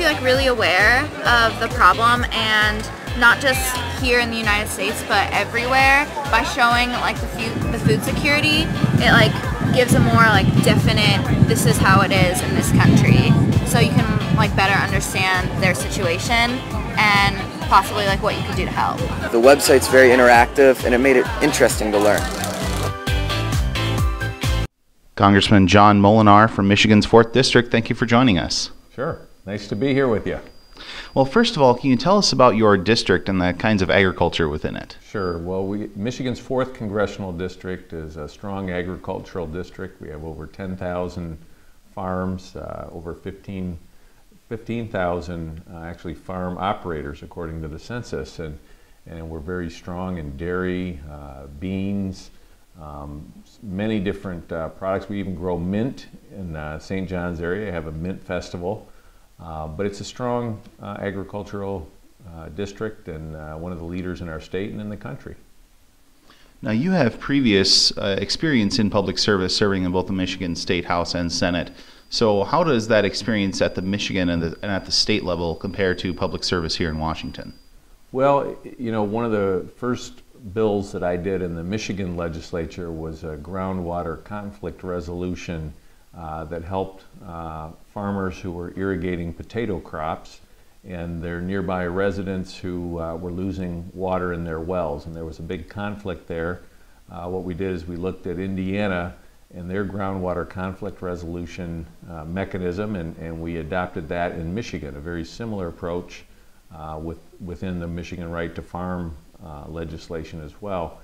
you like really aware of the problem and not just here in the United States but everywhere by showing like the food the food security it like gives a more like definite this is how it is in this country so you can like better understand their situation and possibly like what you could do to help. The website's very interactive and it made it interesting to learn. Congressman John Moolenaar from Michigan's 4th District, thank you for joining us. Sure. Nice to be here with you. Well, first of all, can you tell us about your district and the kinds of agriculture within it? Sure. Well, we, Michigan's 4th Congressional District is a strong agricultural district. We have over 10,000 farms, uh, over 15 15,000 uh, actually farm operators according to the census, and, and we're very strong in dairy, uh, beans, um, many different uh, products. We even grow mint in uh, St. John's area, have a mint festival, uh, but it's a strong uh, agricultural district and one of the leaders in our state and in the country. Now, you have previous experience in public service serving in both the Michigan State House and Senate. So, how does that experience at the Michigan and, the, and, at the state level compare to public service here in Washington? Well, you know, one of the first bills that I did in the Michigan legislature was a groundwater conflict resolution uh, that helped uh, farmers who were irrigating potato crops and their nearby residents who uh, were losing water in their wells. And there was a big conflict there. Uh, what we did is we looked at Indiana and their groundwater conflict resolution uh, mechanism, and, and we adopted that in Michigan, a very similar approach with, within the Michigan Right to Farm legislation as well.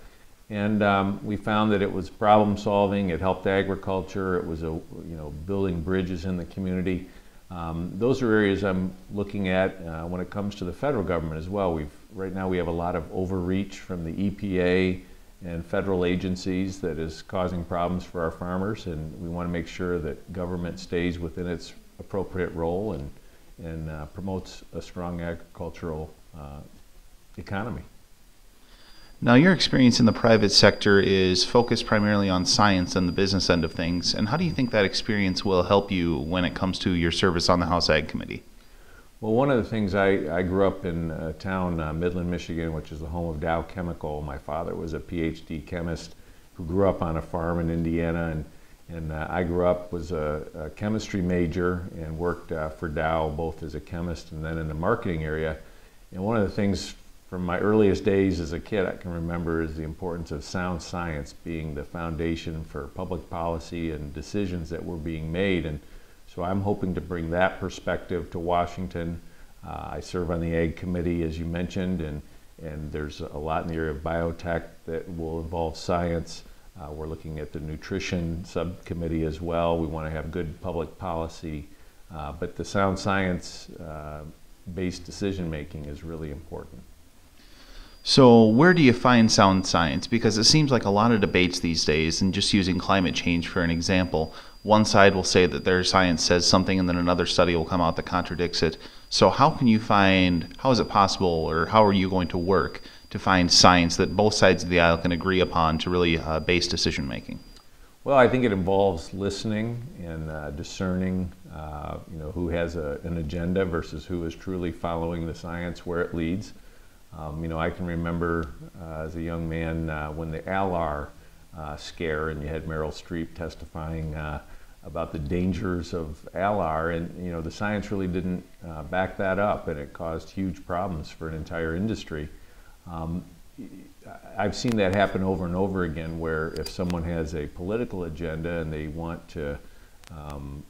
And um, we found that it was problem solving, it helped agriculture, it was a, you know, building bridges in the community. Um, those are areas I'm looking at uh, when it comes to the federal government as well. We've, right now we have a lot of overreach from the EPA, and federal agencies that is causing problems for our farmers, and we want to make sure that government stays within its appropriate role and, and uh, promotes a strong agricultural uh, economy. Now, your experience in the private sector is focused primarily on science and the business end of things. And how do you think that experience will help you when it comes to your service on the House Ag Committee? Well, one of the things I, I grew up in a town, uh, Midland, Michigan, which is the home of Dow Chemical. My father was a PhD chemist who grew up on a farm in Indiana, and, and uh, I grew up, was a, a chemistry major, and worked uh, for Dow both as a chemist and then in the marketing area. And one of the things from my earliest days as a kid I can remember is the importance of sound science being the foundation for public policy and decisions that were being made. And so I'm hoping to bring that perspective to Washington. Uh, I serve on the Ag Committee, as you mentioned, and, and there's a lot in the area of biotech that will involve science. Uh, we're looking at the nutrition subcommittee as well. We want to have good public policy, uh, but the sound science uh, based decision making is really important. So, where do you find sound science? Because it seems like a lot of debates these days, and just using climate change for an example, one side will say that their science says something, and then another study will come out that contradicts it. So, how can you find, how is it possible, or how are you going to work to find science that both sides of the aisle can agree upon to really uh, base decision making? Well, I think it involves listening and uh, discerning, uh, you know, who has a, an agenda versus who is truly following the science where it leads. Um, you know, I can remember uh, as a young man uh, when the ALAR uh, scare, and you had Meryl Streep testifying uh, about the dangers of ALAR, and you know, the science really didn't uh, back that up, and it caused huge problems for an entire industry. Um, I've seen that happen over and over again, where if someone has a political agenda and they want to, um,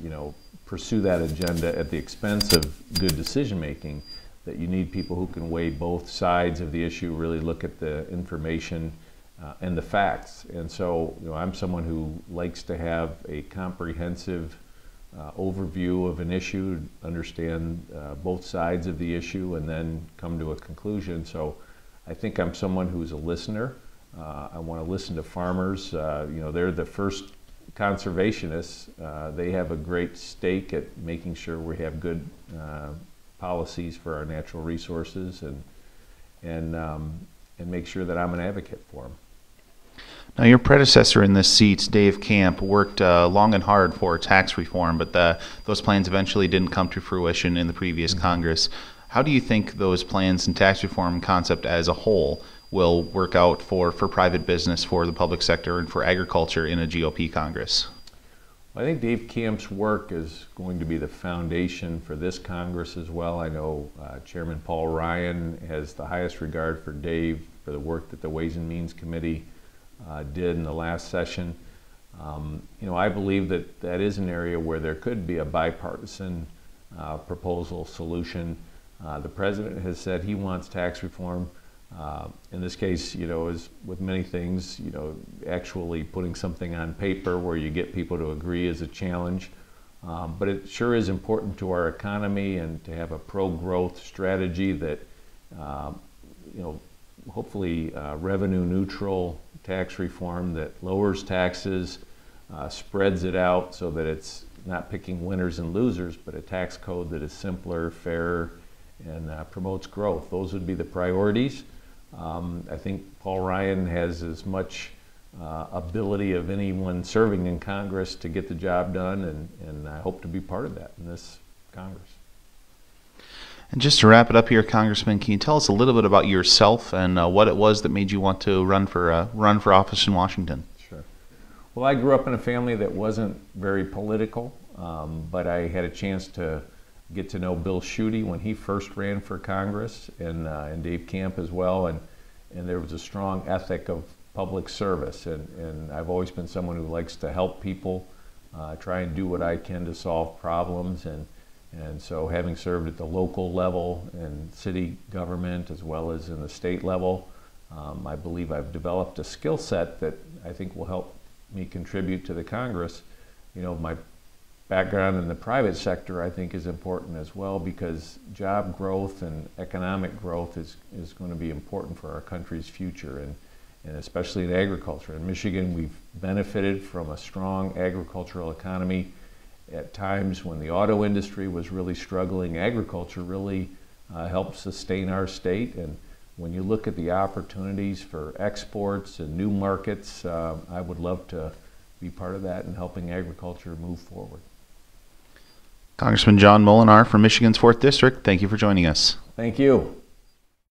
you know, pursue that agenda at the expense of good decision making that you need people who can weigh both sides of the issue, really look at the information uh, and the facts. And so, you know, I'm someone who likes to have a comprehensive uh, overview of an issue, understand uh, both sides of the issue, and then come to a conclusion. So, I think I'm someone who's a listener. Uh, I want to listen to farmers. Uh, you know, they're the first conservationists. Uh, they have a great stake at making sure we have good policies for our natural resources and and um, and make sure that I'm an advocate for them. Now, your predecessor in this seat, Dave Camp, worked uh, long and hard for tax reform, but the, those plans eventually didn't come to fruition in the previous Congress. How do you think those plans and tax reform concept as a whole will work out for, for private business, for the public sector, and for agriculture in a GOP Congress? I think Dave Camp's work is going to be the foundation for this Congress as well. I know uh, Chairman Paul Ryan has the highest regard for Dave for the work that the Ways and Means Committee uh, did in the last session. Um, you know, I believe that that is an area where there could be a bipartisan uh, proposal solution. Uh, the president has said he wants tax reform. Uh, in this case, you know, as with many things, you know, actually putting something on paper where you get people to agree is a challenge. Um, but it sure is important to our economy and to have a pro-growth strategy that, uh, you know, hopefully uh, revenue neutral tax reform that lowers taxes, uh, spreads it out so that it's not picking winners and losers, but a tax code that is simpler, fairer, and uh, promotes growth. Those would be the priorities. Um, I think Paul Ryan has as much uh, ability of anyone serving in Congress to get the job done, and, and I hope to be part of that in this Congress. And just to wrap it up here, Congressman, can you tell us a little bit about yourself and uh, what it was that made you want to run for uh, run for office in Washington? Sure. Well, I grew up in a family that wasn't very political, um, but I had a chance to get to know Bill Schuette when he first ran for Congress, and uh, and Dave Camp as well, and and there was a strong ethic of public service, and and I've always been someone who likes to help people, uh, try and do what I can to solve problems, and and so, having served at the local level and city government as well as in the state level, um, I believe I've developed a skill set that I think will help me contribute to the Congress. You know, my background in the private sector I think is important as well because job growth and economic growth is, is going to be important for our country's future and, and especially in agriculture. In Michigan, we've benefited from a strong agricultural economy at times when the auto industry was really struggling, agriculture really uh, helped sustain our state. And when you look at the opportunities for exports and new markets, uh, I would love to be part of that and helping agriculture move forward. Congressman John Moolenaar from Michigan's 4th District, thank you for joining us. Thank you.